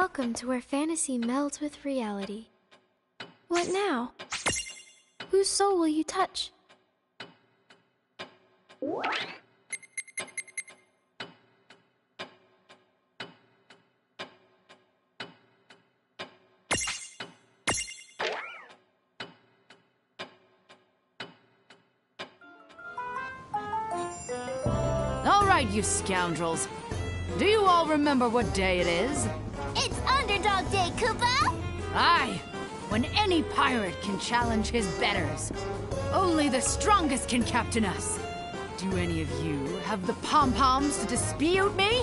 Welcome to where fantasy melds with reality. What now? Whose soul will you touch? All right, you scoundrels. Do you all remember what day it is? It's Underdog Day, Kupo! Aye, when any pirate can challenge his betters. Only the strongest can captain us. Do any of you have the pom-poms to dispute me?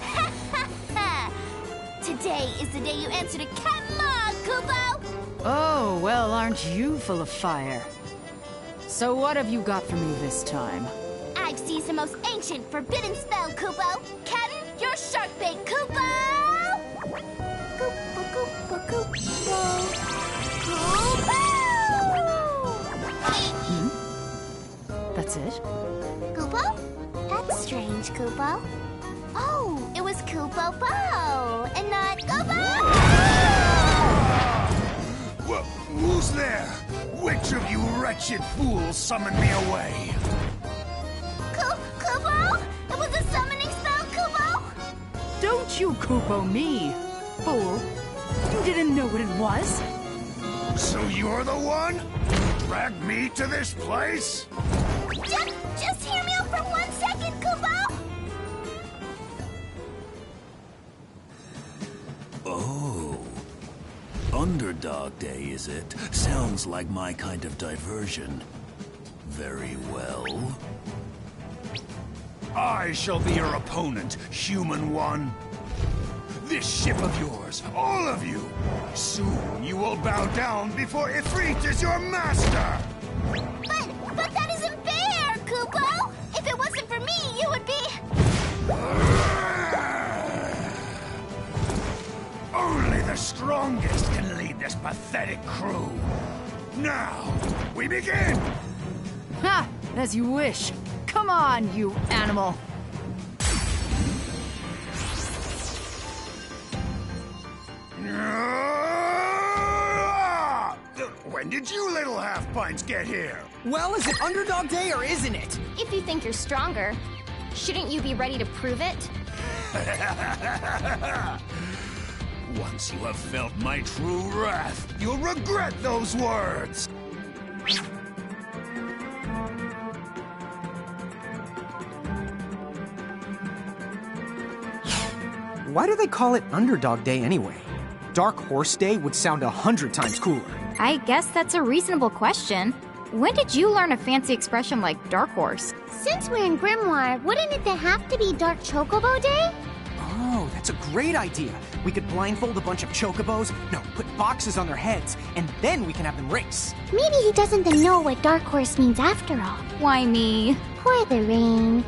Ha ha ha! Today is the day you answer to Captain Mog, Kupo! Oh, well, aren't you full of fire? So what have you got for me this time? I've seized the most ancient forbidden spell, Kupo! Kupo! That's it? Kupo? That's strange, Kupo. Oh, it was Kupo Bo, and not Kupo! Wh- who's there? Which of you wretched fools summoned me away? Ku- Kupo? It was a summoning spell, Kupo? Don't you Kupo me, fool. You didn't know what it was? So you're the one? Dragged me to this place? Just, just hear me out for one second, Kupo! Oh. Underdog Day, is it? Sounds like my kind of diversion. Very well. I shall be your opponent, human one. This ship of yours, all of you, soon you will bow down before Ifrit is your master! This pathetic crew. Now, we begin! Ha! As you wish. Come on, you animal. When did you little half-pints get here? Well, is it Underdog Day or isn't it? If you think you're stronger, shouldn't you be ready to prove it? Once you have felt my true wrath, you'll regret those words! Why do they call it Underdog Day anyway? Dark Horse Day would sound a hundred times cooler. I guess that's a reasonable question. When did you learn a fancy expression like Dark Horse? Since we're in Grymoire, wouldn't it have to be Dark Chocobo Day? That's a great idea. We could blindfold a bunch of chocobos, no, put boxes on their heads, and then we can have them race. Maybe he doesn't know what Dark Horse means after all. Why me? Pour the rain.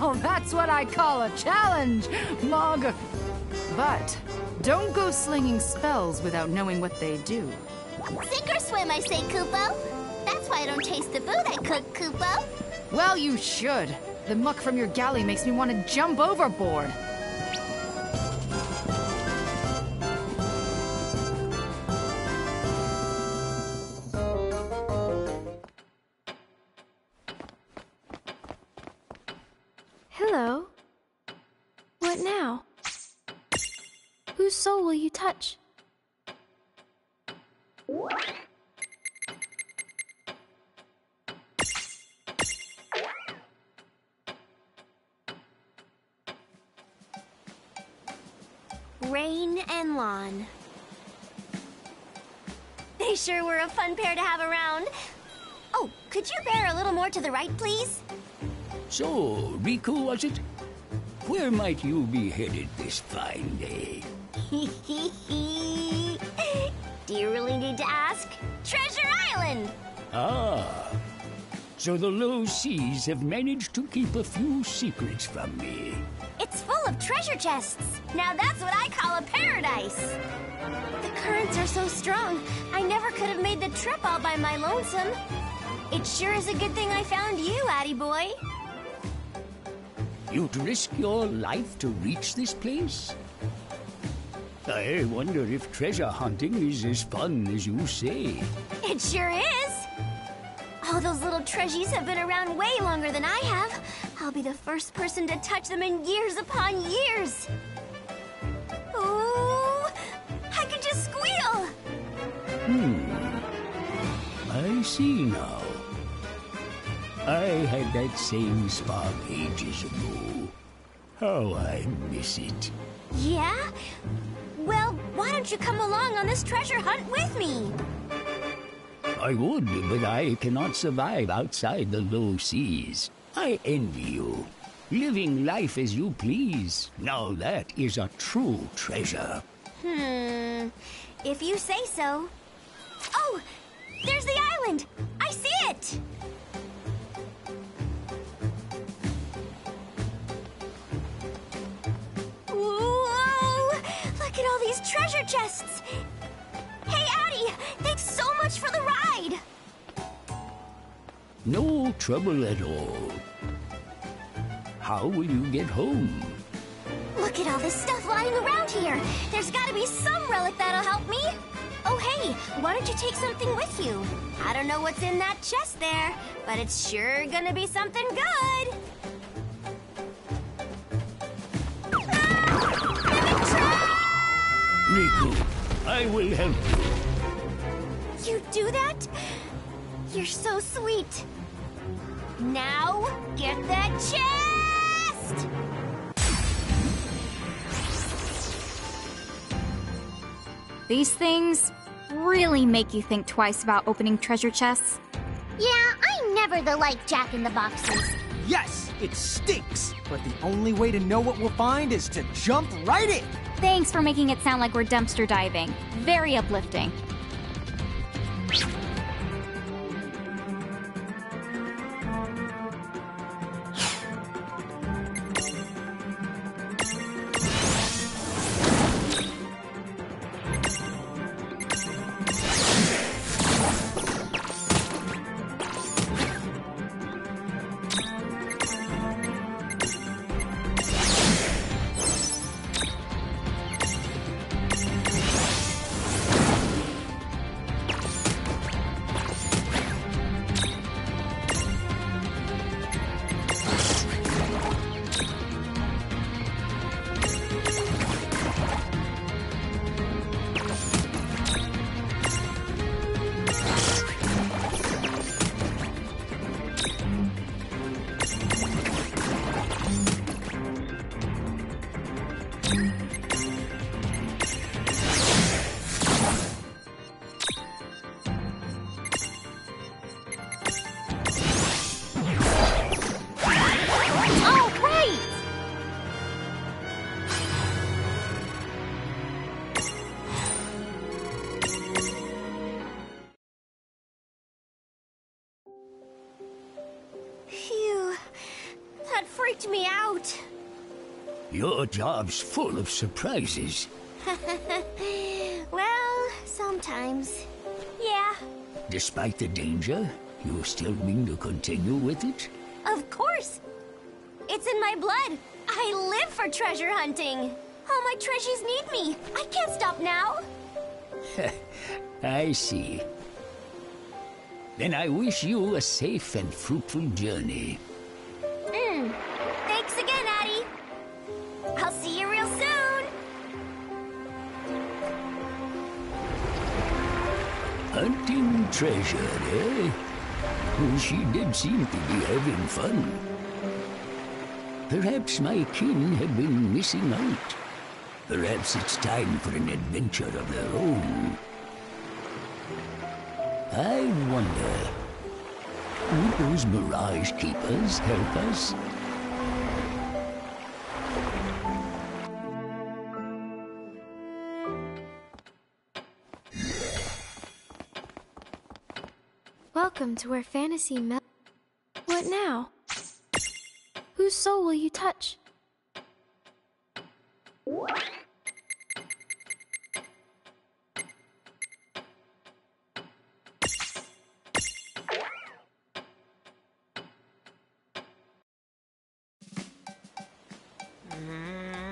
Now that's what I call a challenge, Mog. But don't go slinging spells without knowing what they do. Sink or swim, I say, Kupo. That's why I don't taste the food I cook, Kupo. Well, you should. The muck from your galley makes me want to jump overboard. Fun pair to have around. Oh, could you bear a little more to the right, please? So, Riku, was it? Where might you be headed this fine day? Do you really need to ask? Treasure Island! Ah. So the low seas have managed to keep a few secrets from me. It's full of treasure chests. Now that's what I call a paradise. The currents are so strong, I never could have made the trip all by my lonesome. It sure is a good thing I found you, Addy boy. You'd risk your life to reach this place? I wonder if treasure hunting is as fun as you say. It sure is. All those little treasures have been around way longer than I have. I'll be the first person to touch them in years upon years. I see now. I had that same spark ages ago. How I miss it. Yeah? Well, why don't you come along on this treasure hunt with me? I would, but I cannot survive outside the low seas. I envy you. Living life as you please. Now that is a true treasure. Hmm. If you say so. Oh, there's the island. I see it. Whoa! Look at all these treasure chests. Hey, Addie, thanks so much for the ride. No trouble at all. How will you get home? Look at all this stuff lying around here. There's got to be some relic that'll help me. Oh, hey, why don't you take something with you? I don't know what's in that chest there, but it's sure gonna be something good. Riku, I will help you. You do that? You're so sweet. Now, get that chest! These things really make you think twice about opening treasure chests. Yeah, I'm never the like Jack in the Boxes. Yes, it stinks, but the only way to know what we'll find is to jump right in. Thanks for making it sound like we're dumpster diving. Very uplifting. Your job's full of surprises. Well, sometimes. Yeah, Despite the danger, you still mean to continue with it? of course. It's in my blood. I live for treasure hunting. All my treasures need me. I can't stop now. I see. Then I wish you a safe and fruitful journey. Hunting treasure, eh? She did seem to be having fun. Perhaps my kin have been missing out. Perhaps it's time for an adventure of their own. I wonder, would those Mirage Keepers help us? To where fantasy mel. What now? Whose soul will you touch? No!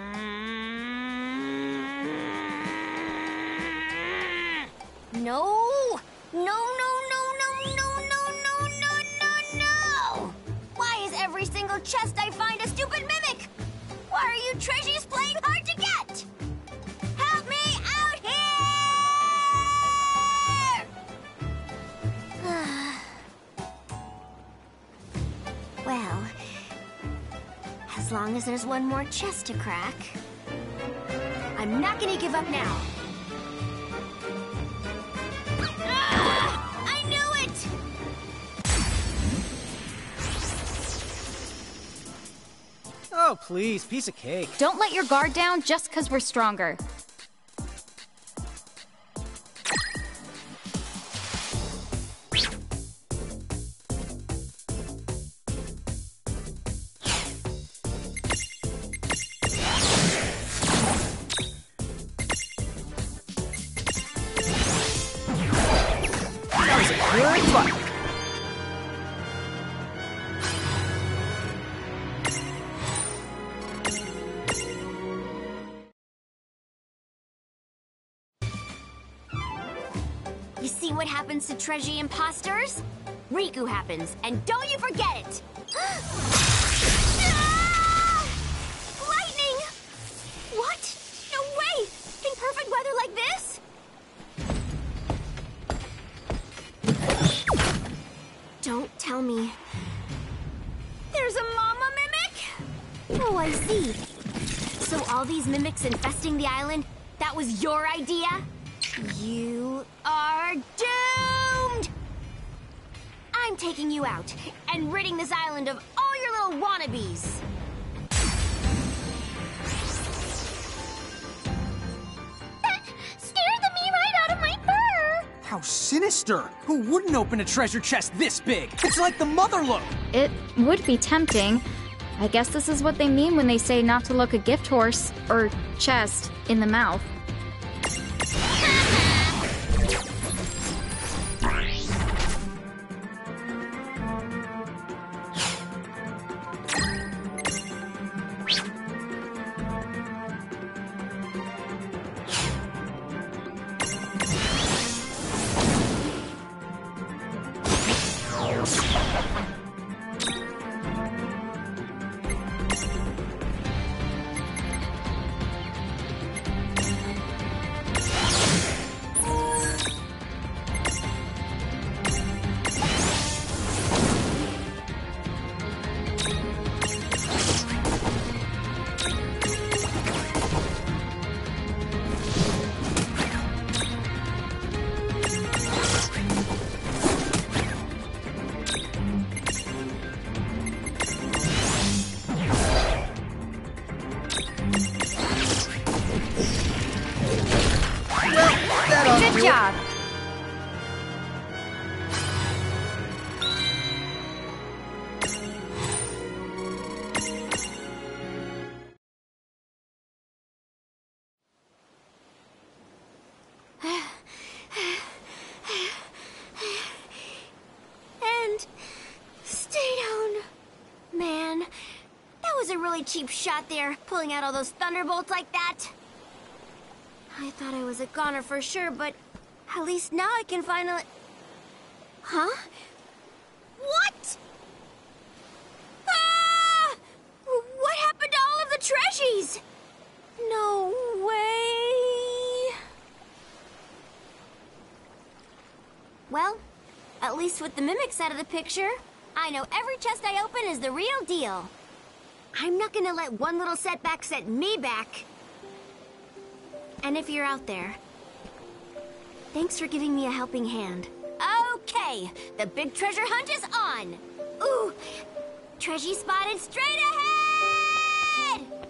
Chest I find a stupid mimic? Why are you treasures playing hard to get? Help me out here! well, as long as there's one more chest to crack, I'm not gonna give up now. Oh, please, piece of cake. Don't let your guard down just because we're stronger. Happens to treasure imposters? Riku happens, and don't you forget it! Ah! Lightning! What? No way! In perfect weather like this? Don't tell me. There's a mama mimic? Oh, I see. So all these mimics infesting the island, that was your idea? Taking you out and ridding this island of all your little wannabes. That scared the me right out of my fur! How sinister! Who wouldn't open a treasure chest this big? It's like the mother lode. It would be tempting. I guess this is what they mean when they say not to look a gift horse or chest in the mouth. Cheap shot there, pulling out all those thunderbolts like that. I thought I was a goner for sure, but at least now I can finally. Huh? What? Ah! What happened to all of the treasures? No way. Well, at least with the mimics out of the picture, I know every chest I open is the real deal. I'm not gonna let one little setback set me back. And if you're out there, thanks for giving me a helping hand. Okay, the big treasure hunt is on. Ooh, treasure spotted straight ahead!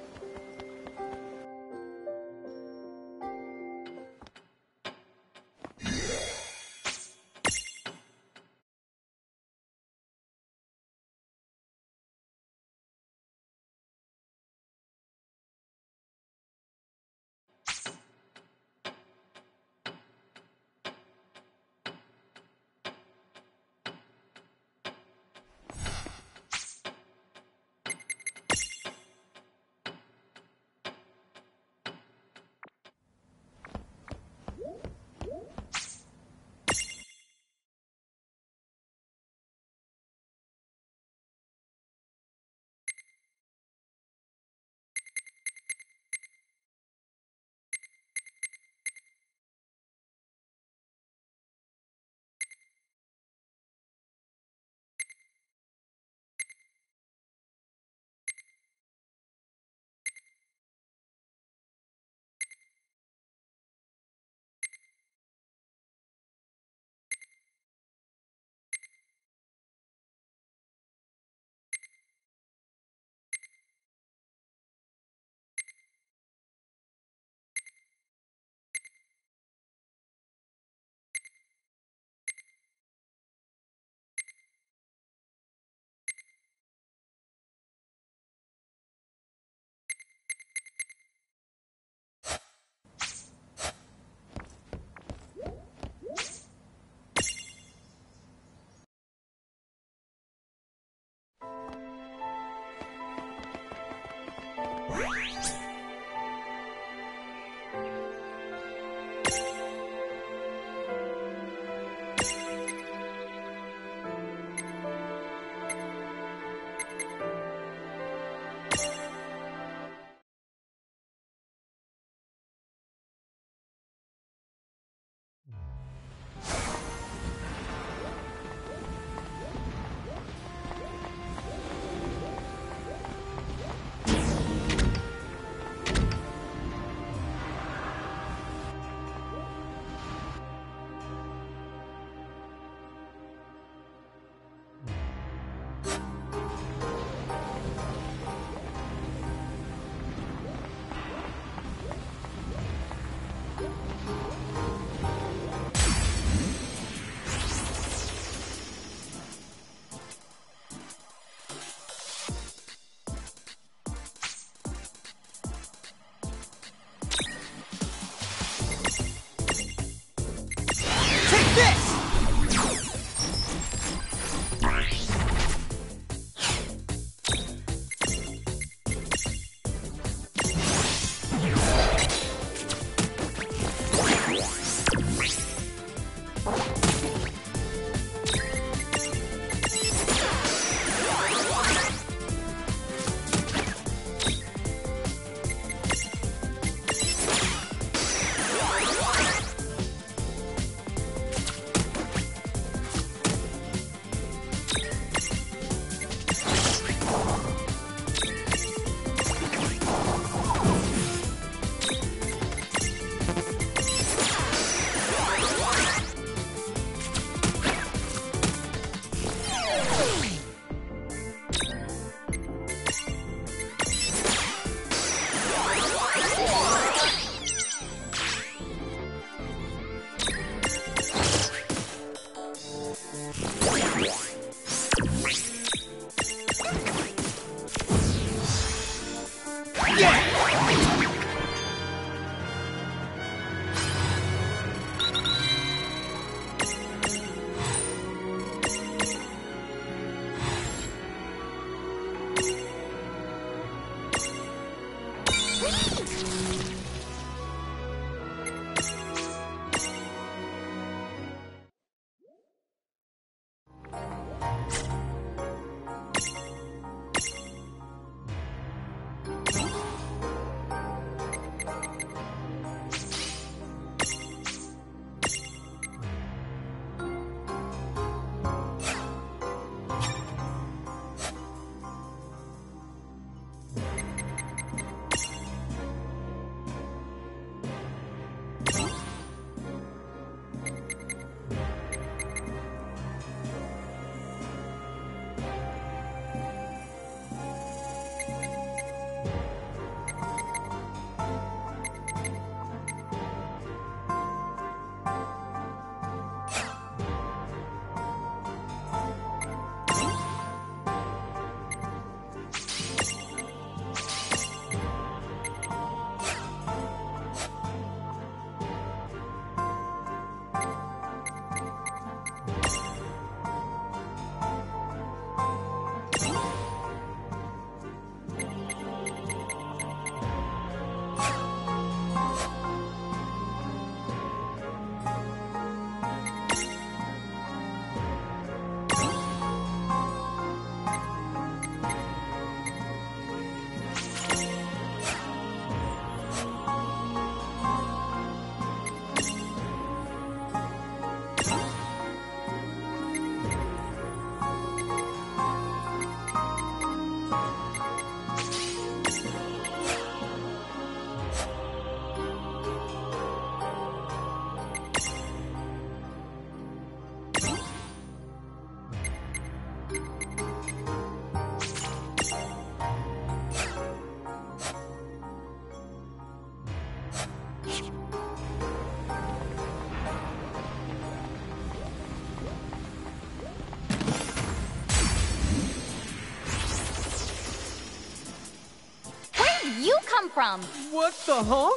From? What the honk?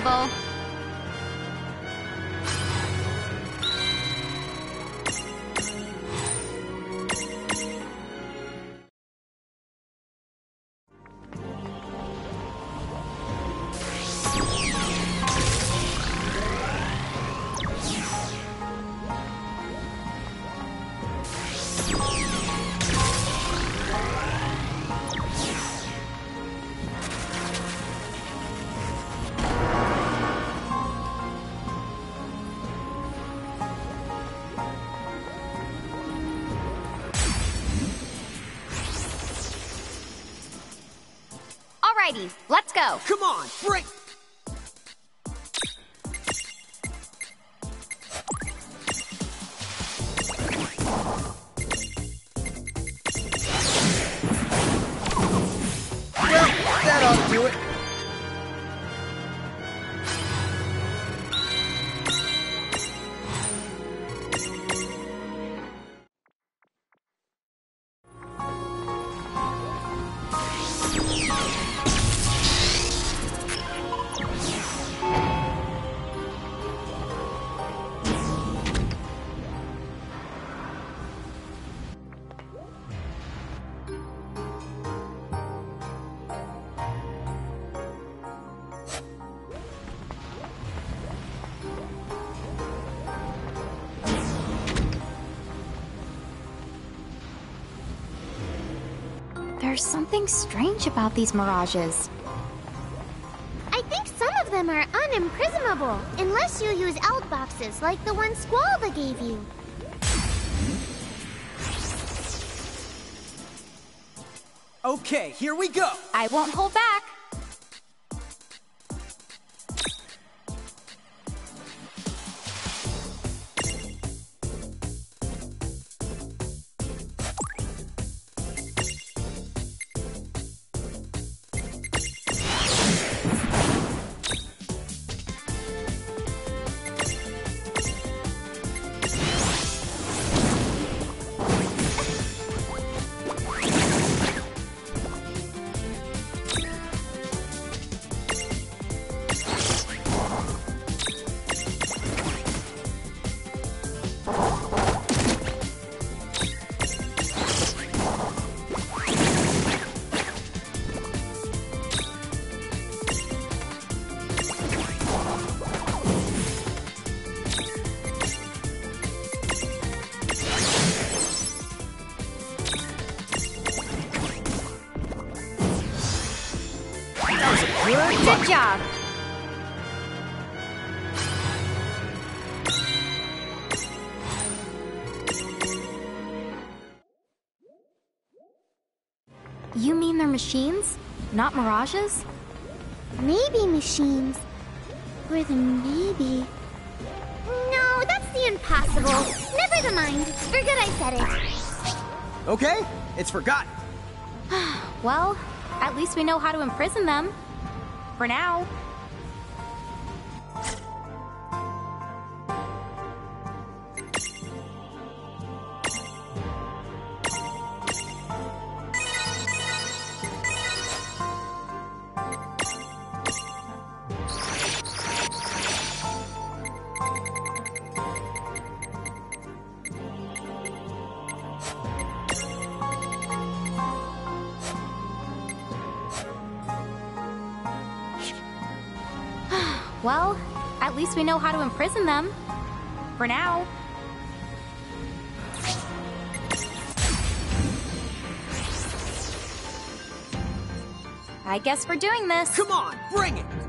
Predictable. Alrighty, let's go. Come on, break. Something strange about these mirages. I think some of them are unimprisonable, unless you use out boxes like the one Squalva gave you. Okay, here we go. I won't hold back. Good job. You mean they're machines, not mirages? Maybe machines. Or the maybe. No, that's the impossible. Never mind. Forget I said it. Okay, it's forgotten. Well, at least we know how to imprison them. For now. We know how to imprison them. For now. I guess we're doing this. Come on, bring it.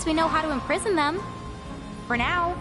Least we know how to imprison them. For now.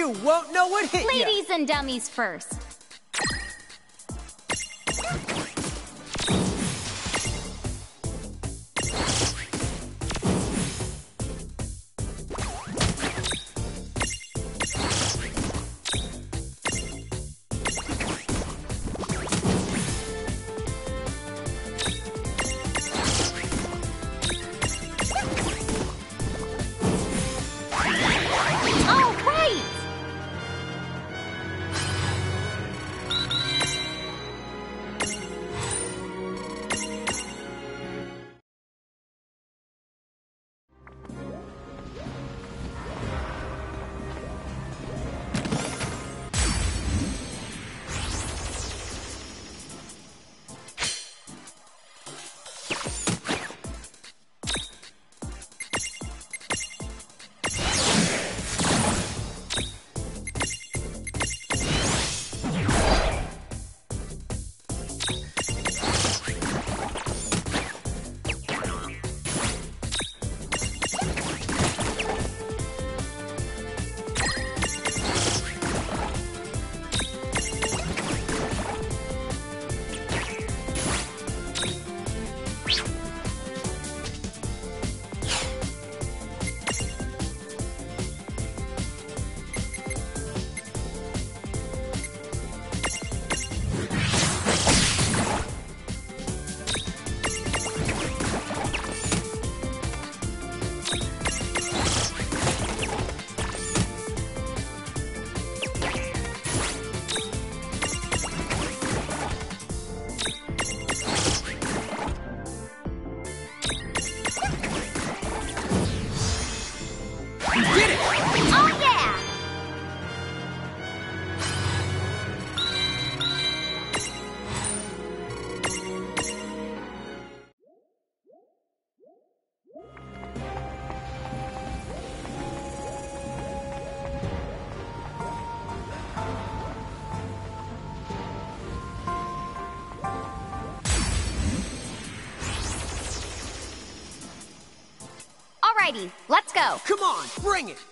You won't know what hit ya. Ladies and dummies first. Let's go. Come on, bring it!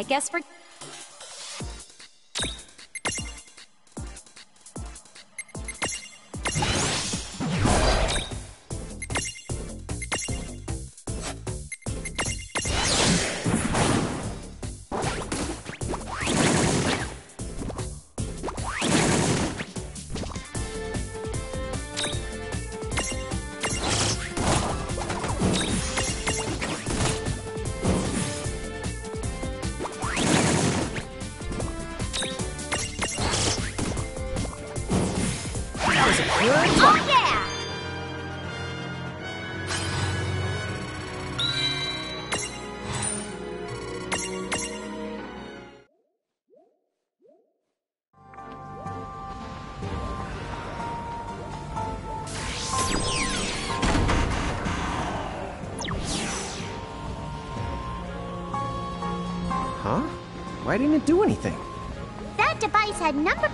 I guess we're. Why didn't it do anything? That device had number.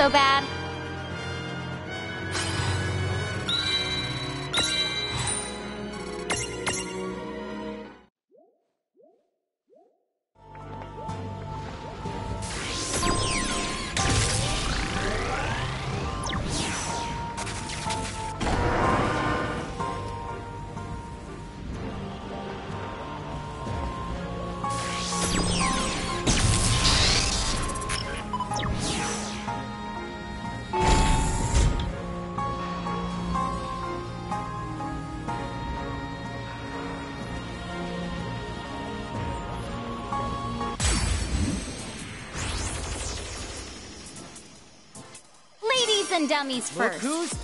So bad. Dummies Look first. who's...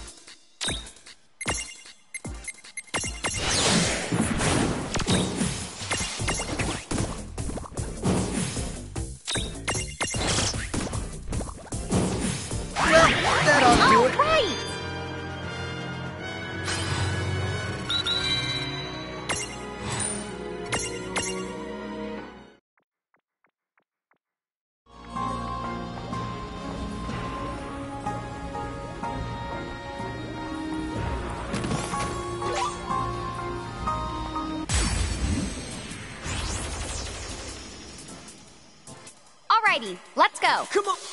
Come on.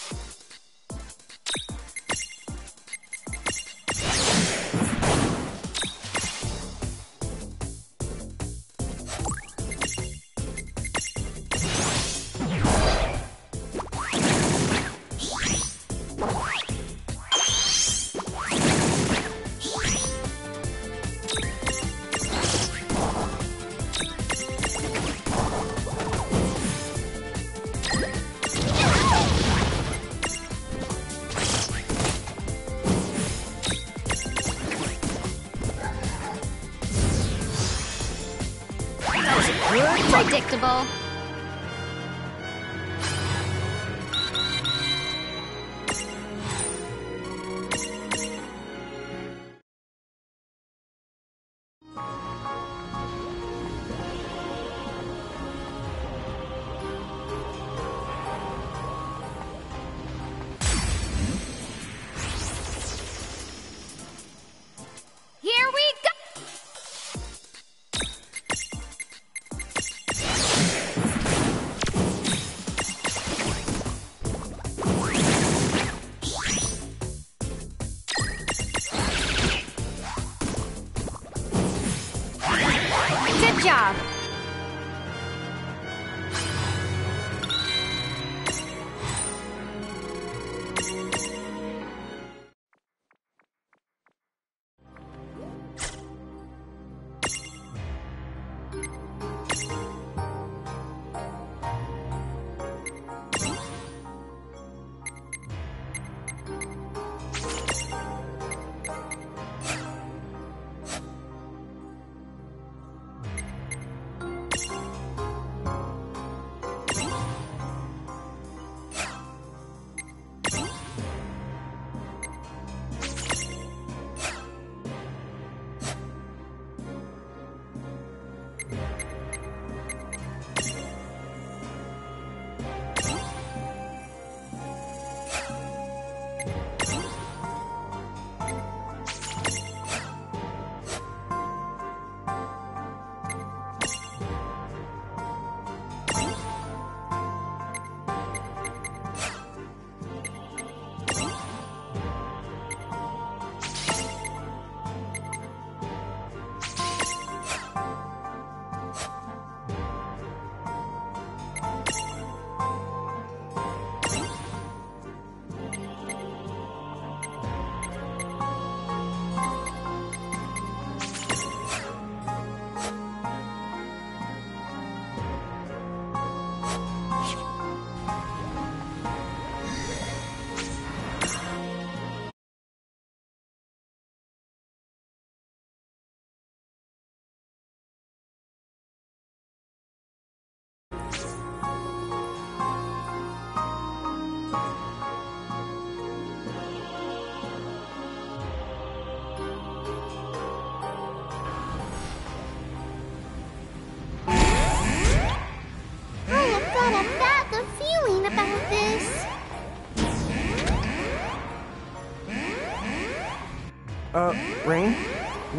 Uh, Reynn?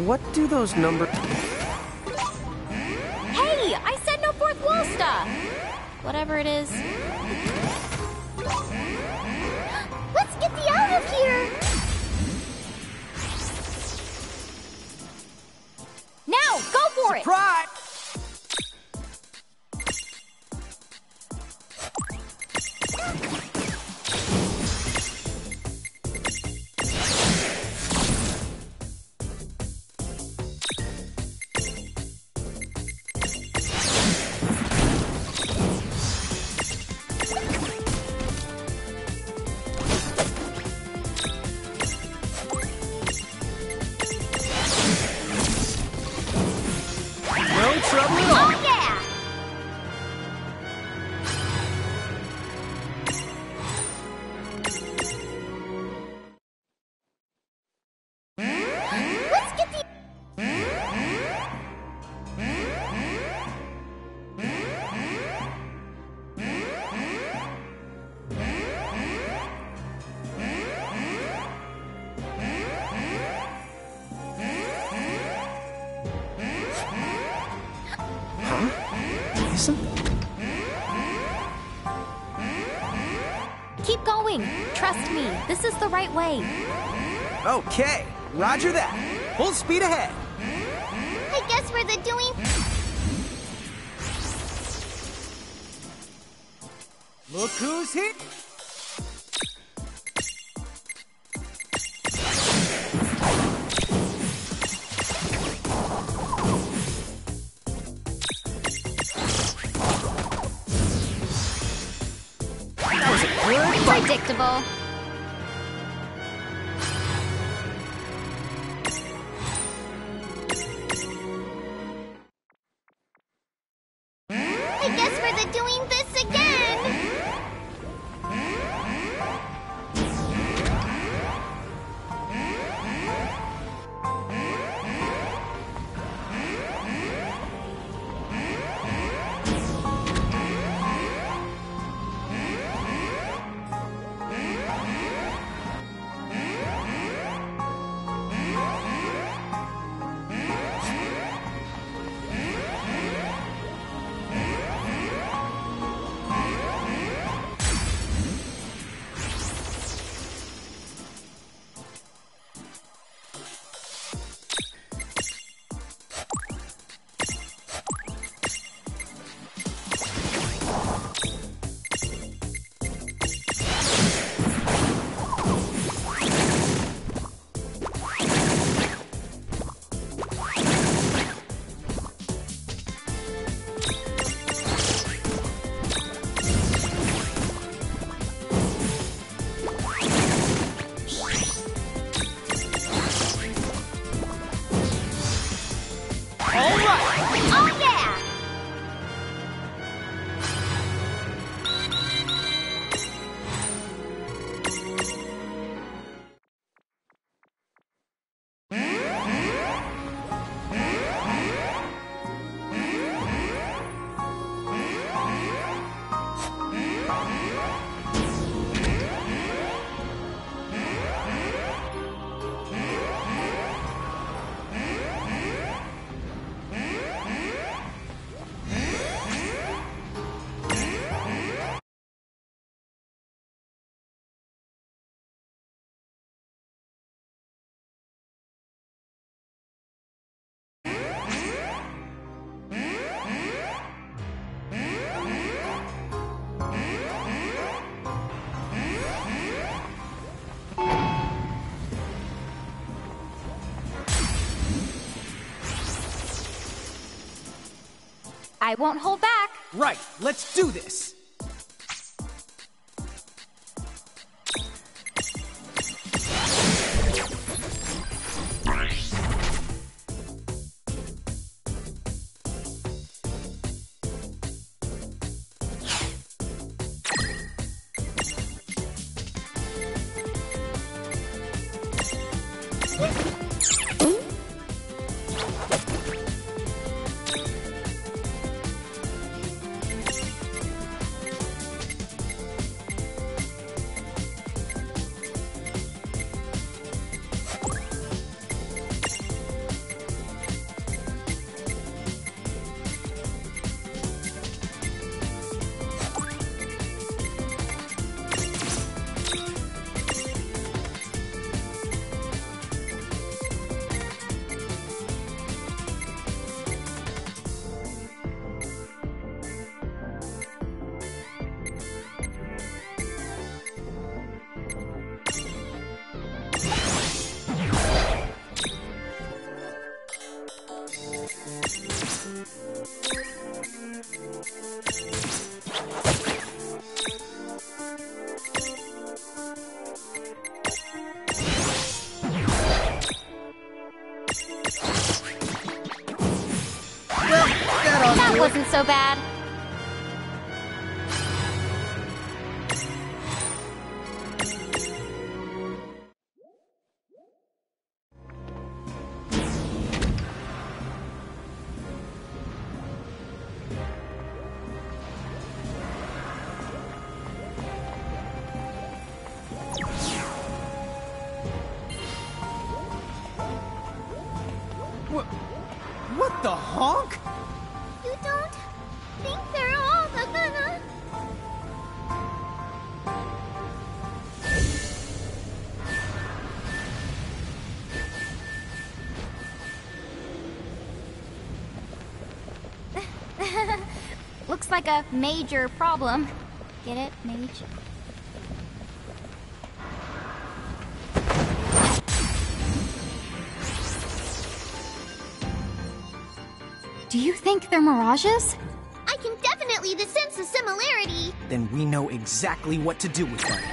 What do those numbers... Hey, I said no fourth wall stuff! Whatever it is. Okay, roger that. Full speed ahead. I guess we're the doing... Look who's here. I won't hold back. Right, let's do this. So bad. Like a major problem. Get it, mage? Do you think they're mirages? I can definitely sense a similarity. Then we know exactly what to do with them.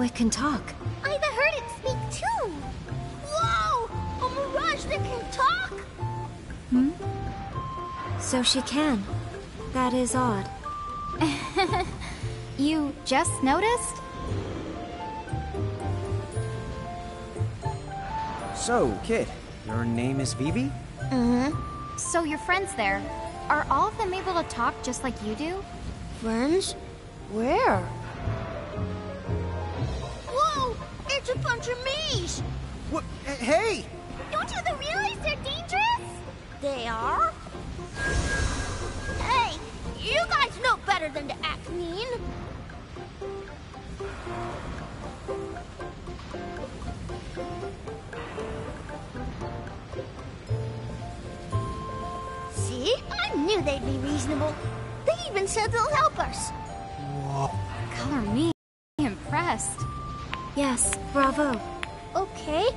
So it can talk. I've heard it speak too. Whoa, a mirage that can talk? Hmm? So she can. That is odd. You just noticed? So, kid, your name is Vivi? Mm-hmm. So your friends there, are all of them able to talk just like you do? Friends? Where? hey! Don't you realize they're dangerous? They are? Hey, you guys know better than to act mean. See? I knew they'd be reasonable. They even said they'll help us. Whoa. Color me impressed. Yes, bravo. Okay,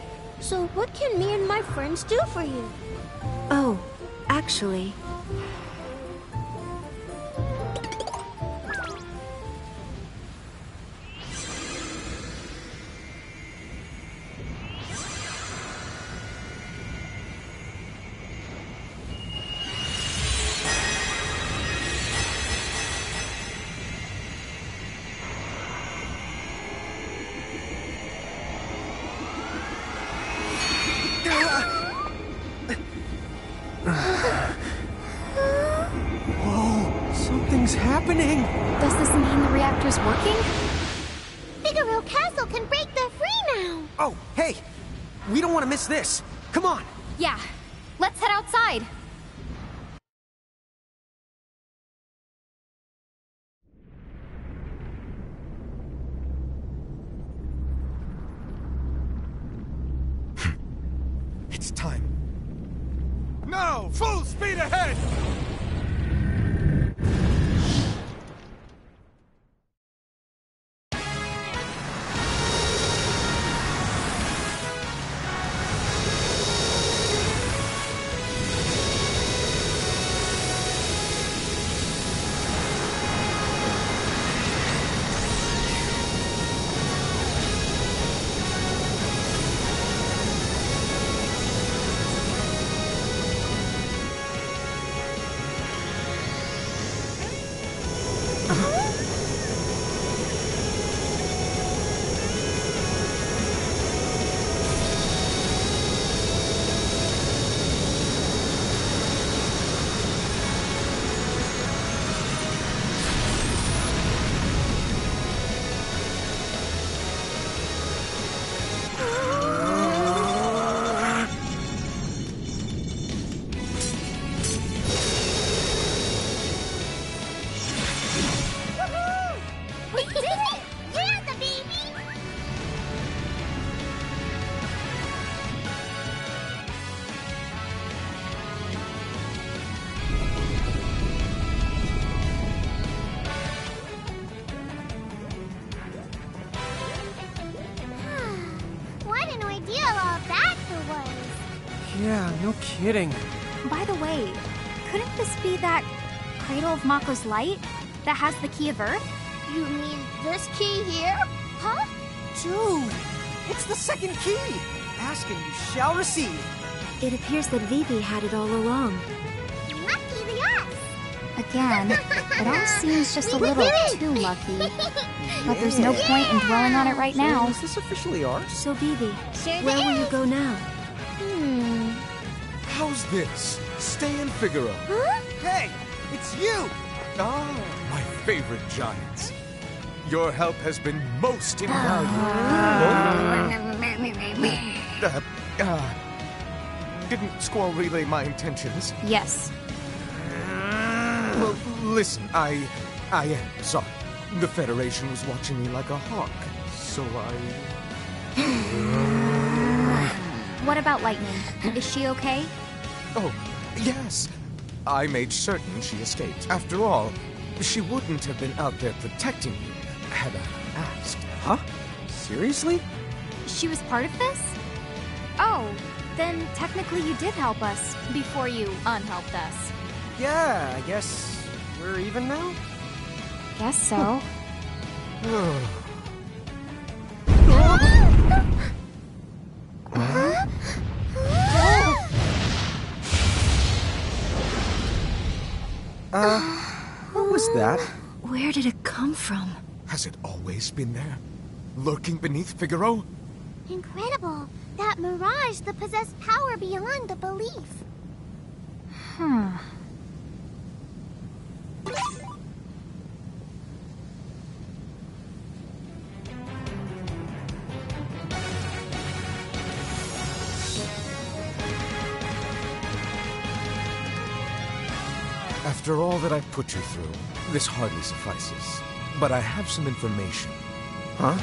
so what can me and my friends do for you? Oh, actually, this. Come on. Yeah. Yeah, no kidding. By the way, couldn't this be that Cradle of Mako's light that has the key of Earth? You mean this key here? Huh? Dude, it's the second key. Ask and you shall receive. it appears that Vivi had it all along. Lucky the us! Again, it all seems just a little too lucky. But there's no point in dwelling on it right now. Is this officially ours? So, Vivi, Sure where will you go now? This? Stay in Figaro. Huh? Hey, it's you. Ah, my favorite giants. Your help has been most invaluable. uh, uh, didn't Squall relay my intentions? Yes. Well, listen, I... I am sorry. The Federation was watching me like a hawk, so I... What about Lightning? Is she okay? Oh, yes. I made certain she escaped. After all, she wouldn't have been out there protecting you had I asked. Huh? Seriously? She was part of this? Oh, then technically you did help us before you unhelped us. Yeah, I guess we're even now. Guess so. Uh, what was that? Where did it come from? Has it always been there? Lurking beneath Figaro? Incredible! That mirage that possessed power beyond the belief. Hmm. After all that I've put you through, this hardly suffices. But I have some information. Huh?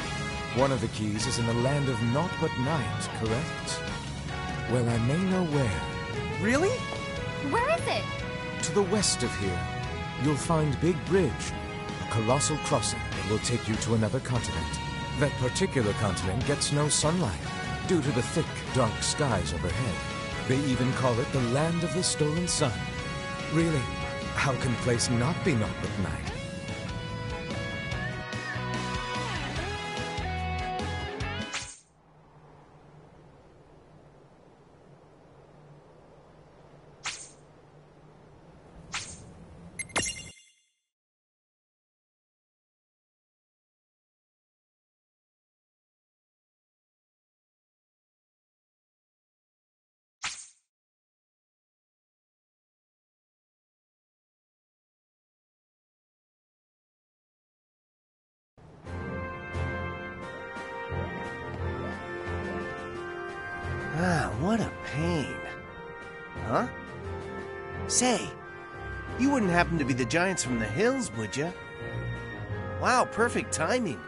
One of the keys is in the land of naught but night, correct? Well, I may know where. Really? Where is it? To the west of here, you'll find Big Bridge, a colossal crossing that will take you to another continent. That particular continent gets no sunlight due to the thick, dark skies overhead. They even call it the Land of the Stolen Sun. Really, how can place not be known with night? Say, you wouldn't happen to be the giants from the hills, would you? Wow, perfect timing.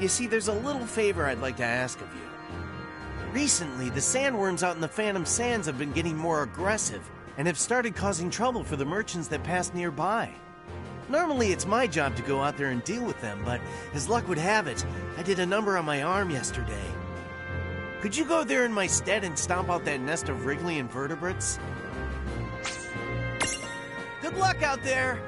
You see, there's a little favor I'd like to ask of you. Recently, the sandworms out in the Phantom Sands have been getting more aggressive and have started causing trouble for the merchants that pass nearby. Normally, it's my job to go out there and deal with them, but as luck would have it, I did a number on my arm yesterday. Could you go there in my stead and stomp out that nest of wriggly invertebrates? Good luck out there!